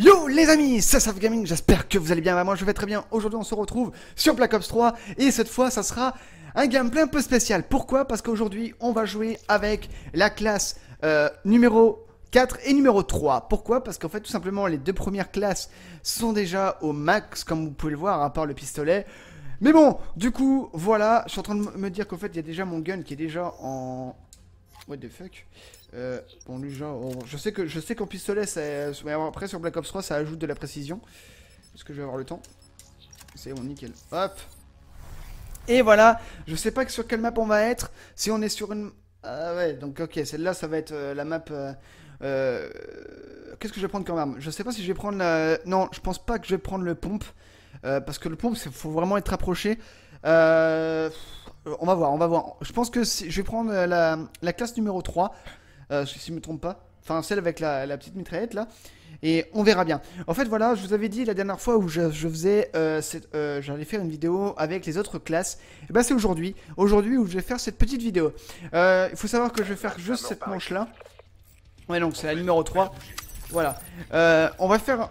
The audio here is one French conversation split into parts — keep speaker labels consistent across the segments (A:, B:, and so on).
A: Yo les amis, c'est Saf Gaming, j'espère que vous allez bien, bah, moi je vais très bien. Aujourd'hui on se retrouve sur Black Ops 3 et cette fois ça sera un gameplay un peu spécial. Pourquoi? Parce qu'aujourd'hui on va jouer avec la classe euh, numéro 4 et numéro 3. Pourquoi? Parce qu'en fait tout simplement les deux premières classes sont déjà au max comme vous pouvez le voir à part le pistolet. Mais bon, du coup, voilà, je suis en train de me dire qu'en fait il y a déjà mon gun qui est déjà en... What the fuck? Euh, bon, lui, genre, je sais que je sais qu'en pistolet, c'est. après, sur Black Ops 3, ça ajoute de la précision. Est-ce que je vais avoir le temps C'est bon, nickel. Hop Et voilà, je sais pas sur quelle map on va être. Si on est sur une. Ah ouais, donc ok, celle-là, ça va être euh, la map. Euh, qu'est-ce que je vais prendre quand même Je sais pas si je vais prendre la. Non, je pense pas que je vais prendre le pompe. parce que le pompe, il faut vraiment être approché. on va voir, on va voir. Je pense que je vais prendre la, la classe numéro 3. Euh, si je me trompe pas. Enfin, celle avec la, petite mitraillette là. Et on verra bien. En fait, voilà, je vous avais dit la dernière fois où je, faisais. Euh, euh, J'allais faire une vidéo avec les autres classes. Et bah, c'est aujourd'hui. Aujourd'hui où je vais faire cette petite vidéo. Euh, il faut savoir que je vais faire juste cette manche là. Ouais, donc c'est la numéro 3. Voilà. on va faire.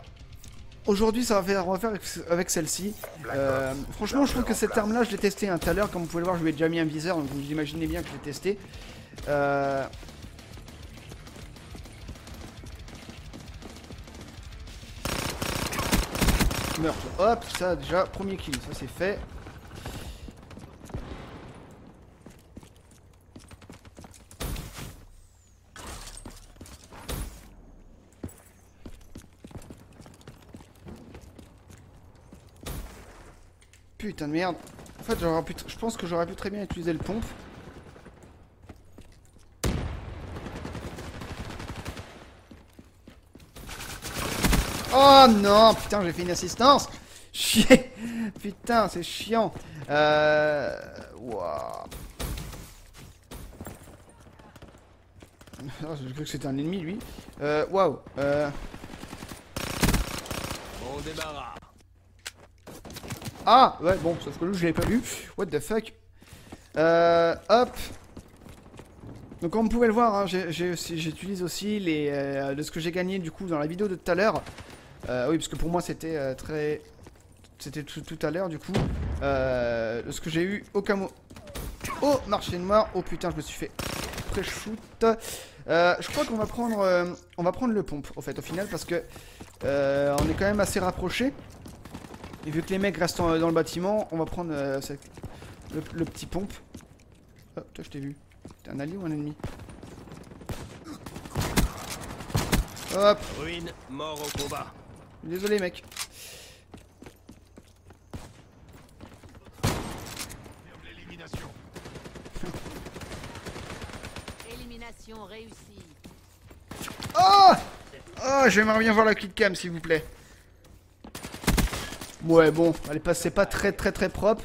A: Aujourd'hui, ça va faire, on va faire avec, celle-ci. franchement, je trouve que cette arme-là, je l'ai testé un tout à l'heure. Comme vous pouvez le voir, je lui ai déjà mis un viseur, donc vous imaginez bien que je l'ai testé. Meurtre. Hop, ça déjà, premier kill, ça c'est fait. Putain de merde. En fait, pu, je pense que j'aurais pu très bien utiliser le pompe. Oh non, putain, j'ai fait une assistance. Chier. Putain, c'est chiant. Euh... Waouh. Oh, j'ai cru que c'était un ennemi, lui. Euh, waouh. Euh... Bon débarras. Ah, ouais, bon, sauf que lui, je l'avais pas vu. What the fuck. Euh, hop. Donc comme vous pouvez le voir, hein, j'utilise aussi les, euh, de ce que j'ai gagné du coup dans la vidéo de tout à l'heure. Euh, oui, parce que pour moi c'était euh, très... C'était tout, à l'heure du coup. Euh, ce que j'ai eu au camo... Oh, marché noir. Oh putain, je me suis fait pré-shoot. je crois qu'on va prendre... on va prendre le pompe, au fait, au final, parce que... on est quand même assez rapprochés. Et vu que les mecs restent dans le bâtiment, on va prendre le, petit pompe. Oh, toi je t'ai vu. T'es un allié ou un ennemi? Hop Ruine, mort au combat. Désolé, mec. L'élimination. Élimination réussie. Oh Oh, j'aimerais bien voir la cam, s'il vous plaît. Ouais, bon, elle est pas très très très propre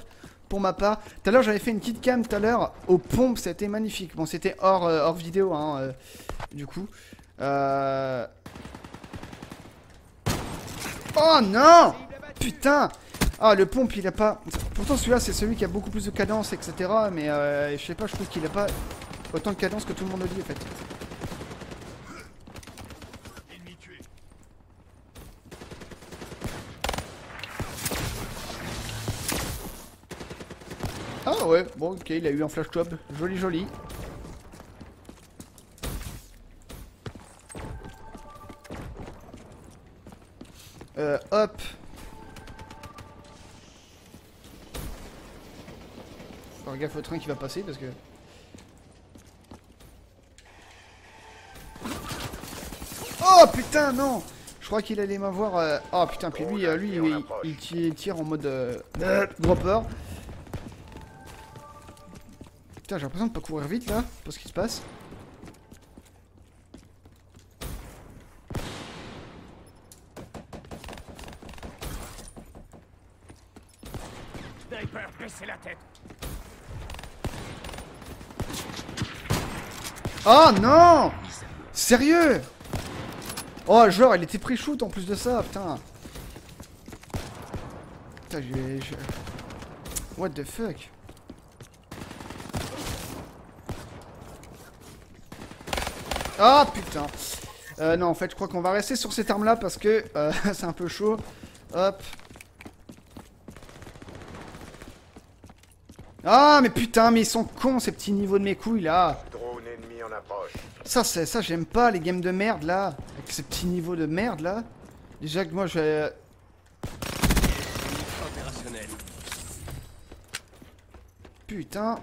A: pour ma part. Tout à l'heure, j'avais fait une petite cam tout à l'heure aux pompes, c'était magnifique. Bon, c'était hors, euh, hors vidéo, hein, euh, du coup. Euh... Oh non Putain Ah, le pompe, il a pas... Pourtant, celui-là, c'est celui qui a beaucoup plus de cadence, etc. Mais euh, je sais pas, je trouve qu'il a pas autant de cadence que tout le monde le dit, en fait. Ah ouais, bon ok, il a eu un flash job, joli joli. Euh, hop. Faire gaffe au train qui va passer parce que... Oh putain, non Je crois qu'il allait m'avoir... Euh, oh putain, puis lui, euh, lui il, tire en mode euh, dropper. Putain, j'ai l'impression de pas courir vite là, pour ce qui se passe. Oh non Sérieux? Oh, genre, il était pré-shoot en plus de ça, putain. Putain. What the fuck? Ah, putain Euh, non, en fait, je crois qu'on va rester sur cette arme-là parce que euh, c'est un peu chaud. Hop. Ah, mais putain, mais ils sont cons, ces petits niveaux de mes couilles, là.
B: Drone ennemi en approche.
A: Ça, c'est ça, j'aime pas les games de merde, là. Avec ces petits niveaux de merde, là. Déjà que moi, je vais...
C: Opérationnel.
A: Putain.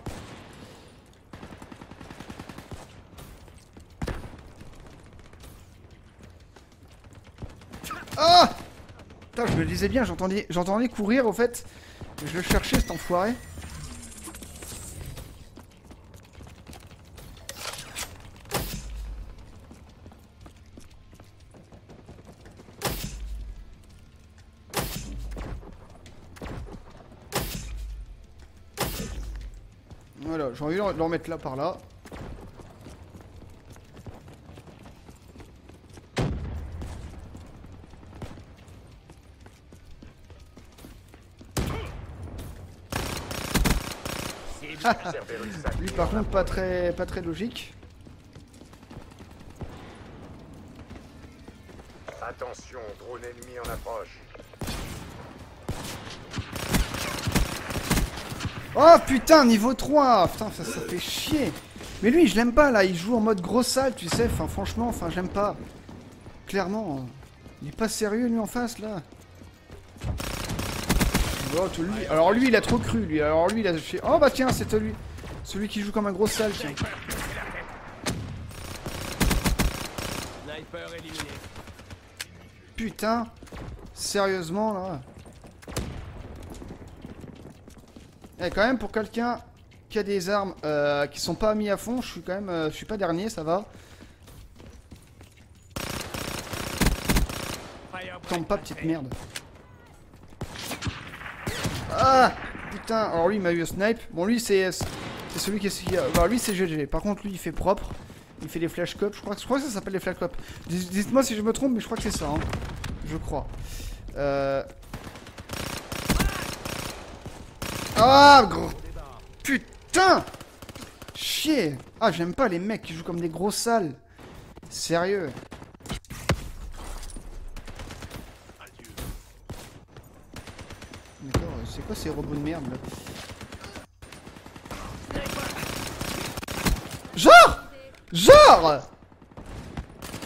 A: Ah Putain, je me disais bien, j'entendais j'entendais courir, au fait. Je le cherchais, cet enfoiré. Voilà, j'ai envie de le remettre là par là. Lui par contre pas très pas très logique.
B: Attention, drone ennemi en approche.
A: Oh putain, niveau 3 Putain, ça, ça fait chier Mais lui, je l'aime pas, là, il joue en mode gros sale, tu sais, enfin, franchement, enfin, j'aime pas. Clairement, il est pas sérieux, lui, en face, là. Oh, tout lui. Alors lui, il a trop cru, lui. Alors lui, il a fait... Oh, bah tiens, c'est lui. Celui qui joue comme un gros sale, tiens. Putain Sérieusement, là Eh, quand même, pour quelqu'un qui a des armes euh, qui sont pas mis à fond, je suis quand même... euh, je suis pas dernier, ça va. Tombe pas, petite merde. Ah Putain, alors lui, il m'a eu un snipe. Bon, lui, c'est... C'est celui qui est... a- Alors, lui, c'est GG. Par contre, lui, il fait propre. Il fait des flash cups. Je crois, je crois que ça s'appelle les flash. Dis- Dites-moi si je me trompe, mais je crois que c'est ça. hein. Je crois. Euh... Ah, gros... Putain Chier Ah, j'aime pas les mecs qui jouent comme des gros sales. Sérieux. D'accord, euh, c'est quoi ces robots de merde là Genre Genre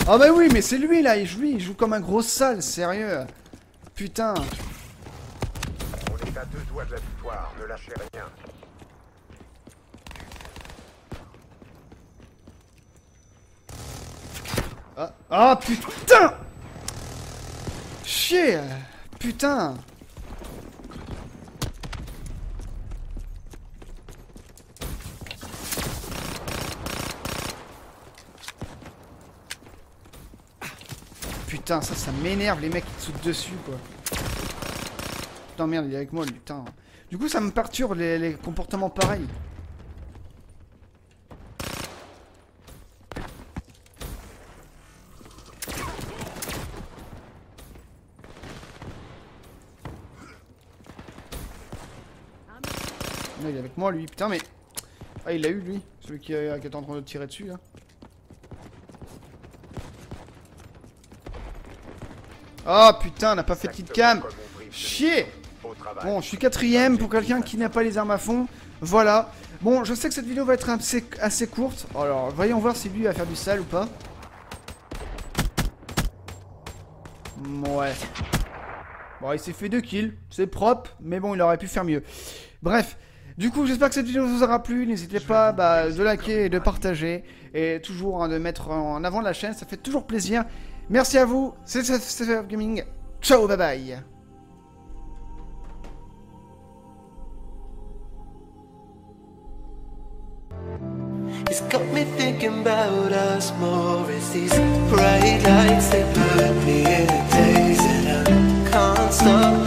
A: Ah bah oui, mais c'est lui là, il joue, il joue comme un gros sale, sérieux. Putain.
B: De la victoire, ne lâchez rien.
A: Ah, ah putain Chier Putain Putain, ça, ça m'énerve les mecs qui te sautent dessus, quoi. Putain, merde, il est avec moi, lui, putain. Du coup, ça me perturbe les, les comportements pareils. Là, il est avec moi, lui. Putain, mais... Ah, il l'a eu, lui. Celui qui, euh, qui est en train de tirer dessus, là. Ah, putain, on n'a pas fait de cam. Chier. Bon, je suis quatrième pour quelqu'un qui n'a pas les armes à fond. Voilà. Bon, je sais que cette vidéo va être assez, courte. Alors, voyons voir si lui va faire du sale ou pas. Ouais. Bon, il s'est fait deux kills. C'est propre, mais bon, il aurait pu faire mieux. Bref. Du coup, j'espère que cette vidéo vous aura plu. N'hésitez pas bah, de liker et de partager. Et toujours hein, de mettre en avant la chaîne. Ça fait toujours plaisir. Merci à vous. C'est Gaming. Ciao, bye bye.
D: It's got me thinking about us more. As these bright lights they put me in a daze and I can't stop